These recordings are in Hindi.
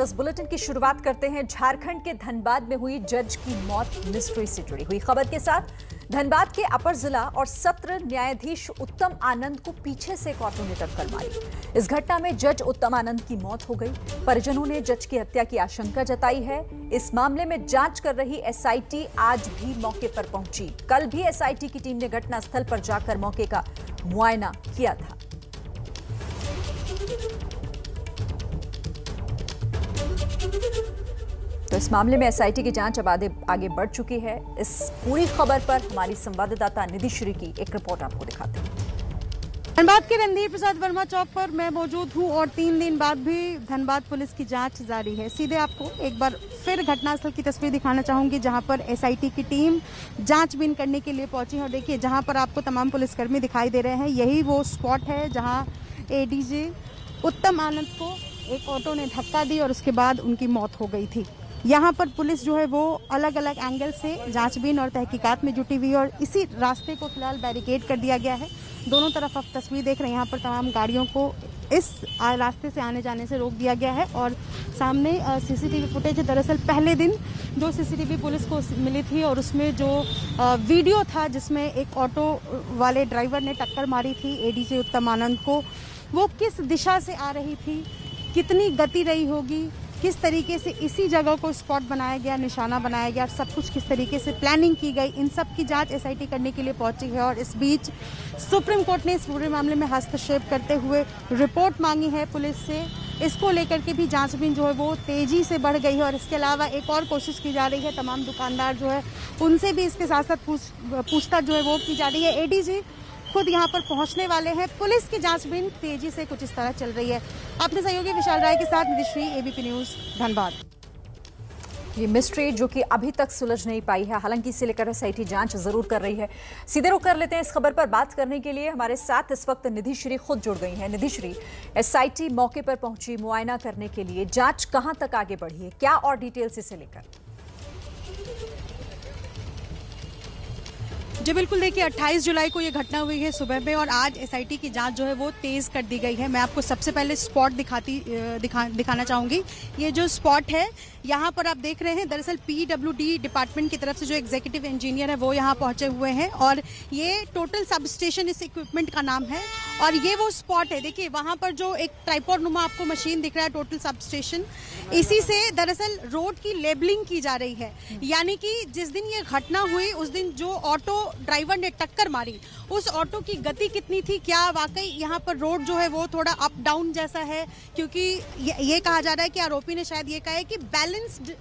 बुलेटिन की शुरुआत करते हैं। झारखंड के धनबाद में हुई जज की मौत मिस्ट्री से जुड़ी हुई खबर के साथ। धनबाद के अपर जिला और सत्र न्यायाधीश उत्तम आनंद को पीछे से एक ऑटो ने टक्कर मारी। इस घटना में जज उत्तम आनंद की मौत हो गई। परिजनों ने जज की हत्या की आशंका जताई है। इस मामले में जाँच कर रही एसआईटी आज भी मौके पर पहुँची। कल भी एसआईटी की टीम ने घटनास्थल पर जाकर मौके का मुआयना किया था। इस मामले में एसआईटी की जाँच अब आगे आगे बढ़ चुकी है। इस पूरी खबर पर हमारी संवाददाता निधि श्री की एक रिपोर्ट आपको दिखाते हैं। धनबाद के रणधीर प्रसाद वर्मा चौक पर मैं मौजूद हूँ और तीन दिन बाद भी धनबाद पुलिस की जाँच जारी है। सीधे आपको एक बार फिर घटनास्थल की तस्वीर दिखाना चाहूँगी, जहाँ पर एसआईटी की टीम जांचबीन करने के लिए पहुँची है। और देखिए, जहाँ पर आपको तमाम पुलिसकर्मी दिखाई दे रहे हैं, यही वो स्पॉट है जहाँ एडीजे उत्तम आनंद को एक ऑटो ने धक्का दी और उसके बाद उनकी मौत हो गई थी। यहाँ पर पुलिस जो है वो अलग अलग एंगल से जांचबीन और तहकीकात में जुटी हुई है और इसी रास्ते को फ़िलहाल बैरिकेड कर दिया गया है। दोनों तरफ़ आप तस्वीर देख रहे हैं। यहाँ पर तमाम गाड़ियों को इस रास्ते से आने जाने से रोक दिया गया है और सामने सीसीटीवी फुटेज दरअसल पहले दिन जो सीसीटीवी पुलिस को मिली थी और उसमें जो वीडियो था जिसमें एक ऑटो वाले ड्राइवर ने टक्कर मारी थी एडीजे उत्तम आनंद को, वो किस दिशा से आ रही थी, कितनी गति रही होगी किस तरीके से इसी जगह को स्पॉट बनाया गया, निशाना बनाया गया, सब कुछ किस तरीके से प्लानिंग की गई, इन सब की जाँच एसआईटी करने के लिए पहुँची है और इस बीच सुप्रीम कोर्ट ने इस पूरे मामले में हस्तक्षेप करते हुए रिपोर्ट मांगी है पुलिस से। इसको लेकर के भी जांचबीन जो है वो तेज़ी से बढ़ गई है और इसके अलावा एक और कोशिश की जा रही है, तमाम दुकानदार जो है उनसे भी इसके साथ साथ पूछ, पूछताछ जो है वो की जा रही है। एडीजी खुद यहाँ पर पहुँचने वाले हैं। पुलिस की जांचबीन तेज़ी से कुछ इस तरह चल रही है। अपने सहयोगी विशाल राय के साथ निधिश्री एबीपी न्यूज़ धनबाद। ये मिस्ट्री जो कि अभी तक सुलझ नहीं पाई है, हालाँकि इसे लेकर एसआईटी जाँच ज़रूर कर रही है। सीधे रुक कर लेते हैं इस खबर पर बात करने के लिए। हमारे साथ इस वक्त निधि श्री खुद जुड़ गई हैं। निधि श्री एसआईटी मौके पर पहुँची, मुआयना करने के लिए। जाँच कहाँ तक आगे बढ़ी है? क्या और डिटेल्स इसे लेकर? जी बिल्कुल, देखिए 28 जुलाई को ये घटना हुई है सुबह में और आज एसआईटी की जाँच जो है वो तेज़ कर दी गई है। मैं आपको सबसे पहले स्पॉट दिखाती दिखा, दिखाना चाहूँगी। ये जो स्पॉट है, यहाँ पर आप देख रहे हैं, दरअसल पीडब्ल्यूडी डिपार्टमेंट की तरफ़ से जो एग्जीक्यूटिव इंजीनियर है वो यहाँ पहुँचे हुए हैं और ये टोटल सब स्टेशन इस इक्विपमेंट का नाम है। और ये वो स्पॉट है। देखिए वहाँ पर जो एक ट्राइपोर नुमा आपको मशीन दिख रहा है टोटल सब स्टेशन इसी से दरअसल रोड की लेबलिंग की जा रही है। यानी कि जिस दिन ये घटना हुई उस दिन जो ऑटो ड्राइवर ने टक्कर मारी उस ऑटो की गति कितनी थी क्या वाकई यहाँ पर रोड जो है वो थोड़ा अप डाउन जैसा है? क्योंकि ये, ये कहा जा रहा है कि आरोपी ने शायद ये कहा है कि बैलेंस्ड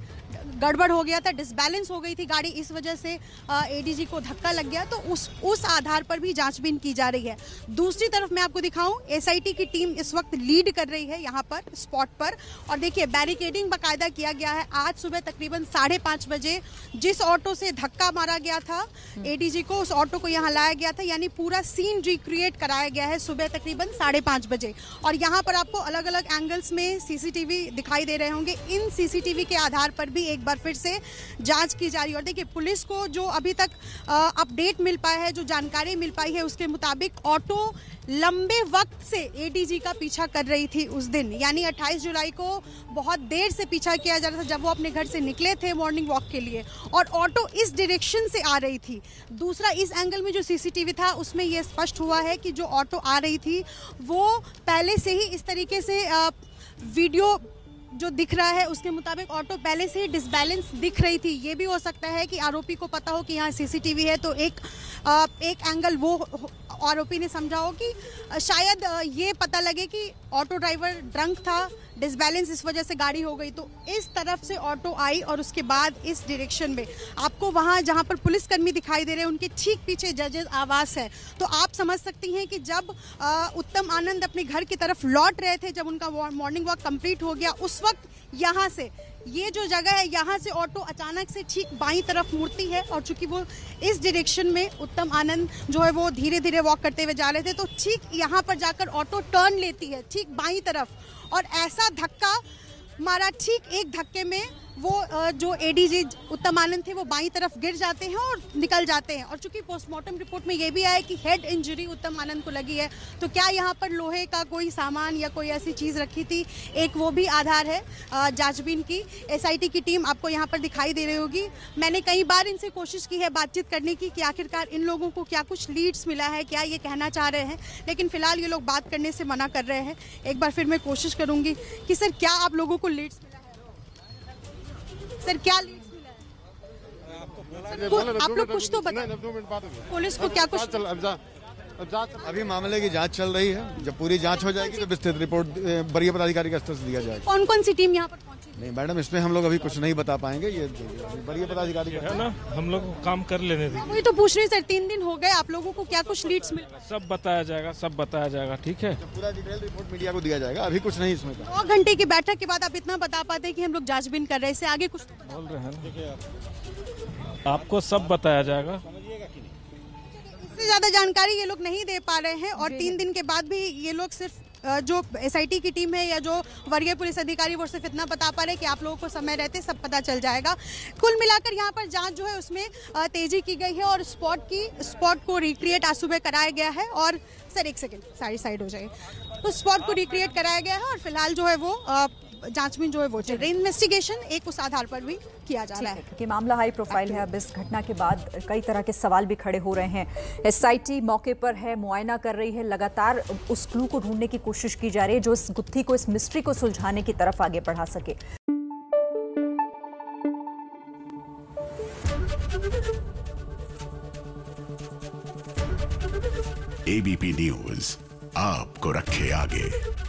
गड़बड़ हो गया था डिसबैलेंस हो गई थी गाड़ी, इस वजह से एडीजी को धक्का लग गया। तो उस उस आधार पर भी जांचबीन की जा रही है। दूसरी तरफ़ मैं आपको दिखाऊँ एसआईटी की टीम इस वक्त लीड कर रही है यहाँ पर स्पॉट पर। और देखिए बैरिकेडिंग बाकायदा किया गया है। आज सुबह तकरीबन साढ़े पाँच बजे जिस ऑटो से धक्का मारा गया था एडीजी को, उस ऑटो को यहाँ लाया गया था। यानी पूरा सीन रिक्रिएट कराया गया है सुबह तकरीबन साढ़े पाँच बजे। और यहाँ पर आपको अलग अलग एंगल्स में सीसीटीवी दिखाई दे रहे होंगे। इन सीसीटीवी के आधार पर भी एक बार फिर से जाँच की जा रही है। और देखिए, पुलिस को जो अभी तक अपडेट मिल पाया है, जो जानकारी मिल पाई है, उसके मुताबिक ऑटो लंबे वक्त से एडीजी का पीछा कर रही थी उस दिन। यानी 28 जुलाई को बहुत देर से पीछा किया जा रहा था, जब वो अपने घर से निकले थे मॉर्निंग वॉक के लिए। और ऑटो इस डायरेक्शन से आ रही थी। दूसरा, इस एंगल में जो सीसीटीवी था, उसमें ये स्पष्ट हुआ है कि जो ऑटो आ रही थी, वो पहले से ही इस तरीके से वीडियो जो दिख रहा है उसके मुताबिक ऑटो पहले से ही डिसबैलेंस दिख रही थी। ये भी हो सकता है कि आरोपी को पता हो कि यहाँ सीसीटीवी है तो एक आ, एक एंगल वो आरोपी ने समझा हो कि शायद ये पता लगे कि ऑटो ड्राइवर ड्रंक था, डिसबैलेंस इस वजह से गाड़ी हो गई। तो इस तरफ़ से ऑटो आई और उसके बाद इस डायरेक्शन में आपको वहाँ, जहाँ पर पुलिसकर्मी दिखाई दे रहे हैं, उनके ठीक पीछे जजेस आवास है। तो आप समझ सकती हैं कि जब उत्तम आनंद अपने घर की तरफ़ लौट रहे थे, जब उनका मॉर्निंग वॉक कंप्लीट हो गया, उस वक्त यहाँ से। ये जो जगह है, यहाँ से ऑटो अचानक से ठीक बाई तरफ़ मुड़ती है और चूँकि वो इस डायरेक्शन में उत्तम आनंद जो है वो धीरे धीरे वॉक करते हुए जा रहे थे तो ठीक यहाँ पर जाकर ऑटो टर्न लेती है, ठीक बाई तरफ़। और ऐसा धक्का मारा, ठीक एक धक्के में वो जो एडीजी उत्तम आनंद थे, वो बाई तरफ़ गिर जाते हैं और निकल जाते हैं। और चूँकि पोस्टमार्टम रिपोर्ट में ये भी आया कि हेड इंजरी उत्तम आनंद को लगी है तो क्या यहाँ पर लोहे का कोई सामान या कोई ऐसी चीज़ रखी थी? एक वो भी आधार है जांचबीन की। एसआईटी की टीम आपको यहाँ पर दिखाई दे रही होगी। मैंने कई बार इनसे कोशिश की है बातचीत करने की कि आखिरकार इन लोगों को क्या कुछ लीड्स मिला है, क्या ये कहना चाह रहे हैं, लेकिन फ़िलहाल ये लोग बात करने से मना कर रहे हैं। एक बार फिर मैं कोशिश करूँगी कि सर, क्या आप लोगों को लीड्स सर क्या लीड्स मिला है? आप लोग कुछ तो पुलिस को क्या कुछ अभी मामले की जाँच चल रही है। जब पूरी जाँच हो जाएगी तो विस्तृत रिपोर्ट वरीय पदाधिकारी के स्तर से दिया जाएगा। कौन कौन सी टीम यहाँ पर नहीं मैडम इसमें हम लोग अभी कुछ नहीं बता पाएँगे ये वरीय पदाधिकारी है ना हम लोग काम कर लेने दीजिए। वही तो पूछ रही सर तीन दिन हो गए आप लोगों को क्या कुछ लीड्स मिल सब बताया जाएगा सब बताया जाएगा ठीक है? पूरा डिटेल रिपोर्ट मीडिया को दिया जाएगा अभी कुछ नहीं इसमें। का नौ घंटे की बैठक के बाद आप इतना बता पाते हैं कि हम लोग जांचबीन कर रहे हैं इससे आगे कुछ तो बोल रहे हैं आपको सब बताया जाएगा। इससे ज़्यादा जानकारी ये लोग नहीं दे पा रहे हैं और तीन दिन के बाद भी ये लोग सिर्फ़ जो एसआईटी की टीम है या जो वरीय पुलिस अधिकारी वो सिर्फ़ इतना बता पा रहे कि आप लोगों को समय रहते सब पता चल जाएगा। कुल मिलाकर यहाँ पर जाँच जो है उसमें तेज़ी की गई है और स्पॉट की, स्पॉट को रिक्रिएट आज सुबह कराया गया है और सर, एक सेकेंड, सारी साइड हो जाए उस स्पॉट को रिक्रिएट कराया गया है और फ़िलहाल जो है वो जाँच में जो है वो चल रही इन्वेस्टिगेशन एक उस आधार पर भी किया जा रहा है। क्योंकि मामला हाई प्रोफ़ाइल है। अब इस घटना के बाद कई तरह के सवाल भी खड़े हो रहे हैं। एसआईटी मौके पर है मुआयना कर रही है। लगातार उस क्लू को ढूँढने की कोशिश की जा रही है जो इस गुत्थी को इस मिस्ट्री को सुलझाने की तरफ़ आगे बढ़ा सके। एबीपी न्यूज़ आपको रखे आगे।